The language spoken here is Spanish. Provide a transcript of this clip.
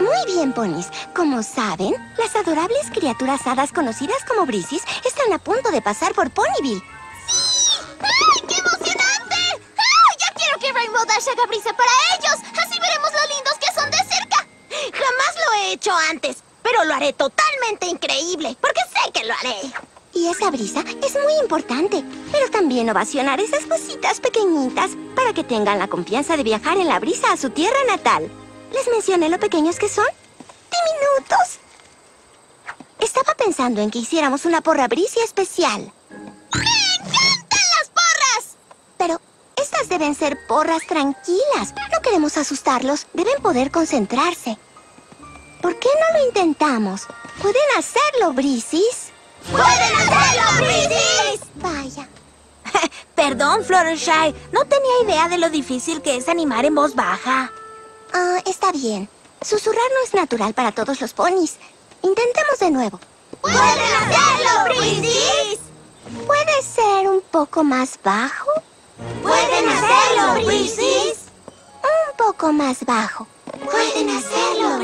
Muy bien, ponis. Como saben, las adorables criaturas hadas conocidas como Brisis están a punto de pasar por Ponyville. ¡Ay, qué emocionante! ¡Ay, ya quiero que Rainbow Dash haga brisa para ellos! Así veremos lo lindos que son de cerca. Jamás lo he hecho antes, pero lo haré totalmente increíble, porque sé que lo haré. Y esa brisa es muy importante, pero también ovacionar esas cositas pequeñitas para que tengan la confianza de viajar en la brisa a su tierra natal. ¿Les mencioné lo pequeños que son? ¡Diminutos! Estaba pensando en que hiciéramos una porra brisia especial. ¡Me encantan las porras! Pero estas deben ser porras tranquilas. No queremos asustarlos. Deben poder concentrarse. ¿Por qué no lo intentamos? ¿Pueden hacerlo, Brisis? ¡Pueden hacerlo, Brisis! Vaya. Perdón, Fluttershy. No tenía idea de lo difícil que es animar en voz baja. Está bien. Susurrar no es natural para todos los ponis. Intentemos de nuevo. ¡Pueden hacerlo, Brisis! ¿Puede ser un poco más bajo? ¡Pueden hacerlo, Brisis! Un poco más bajo. ¡Pueden hacerlo!